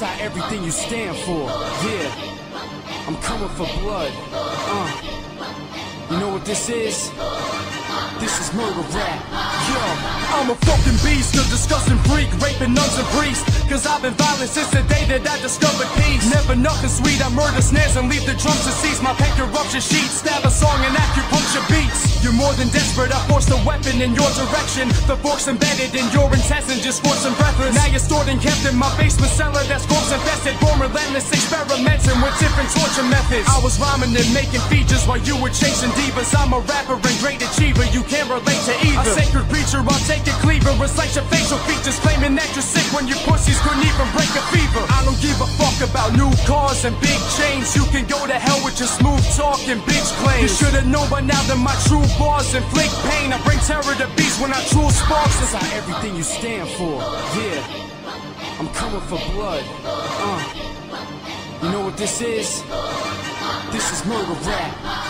Everything you stand for. Yeah. I'm coming for blood. Uh. You know what this is? This is murder rap. Yo, I'm a fucking beast, a disgusting freak, raping nuns and priests. Cause I've been violent since the day that I discovered peace. Never nothing sweet, I murder snares and leave the drums to cease. My paint corruption sheets, stab a song and acupuncture beats. You're more than desperate, I force a weapon in your direction. The fork's embedded in your intestine, just force and breathless. Now you're stored and kept in my basement cellar that's corpse infested. Born relentless, experimenting with different torture methods. I was rhyming and making features while you were chasing divas. I'm a rapper and great achiever, you can't relate to either. A sacred preacher, I'll take a cleaver, recite your facial features, claiming that you're sick when your pussies couldn't even break a fever. I don't give a fuck about new cars and big chains. You can go to hell with your smooth talk and bitch claims. You should've known by now that my true bars inflict pain. I bring terror to beats when I true sparks. That's how everything you stand for. Yeah. I'm coming for blood. Uh. You know what this is? This is murder rap.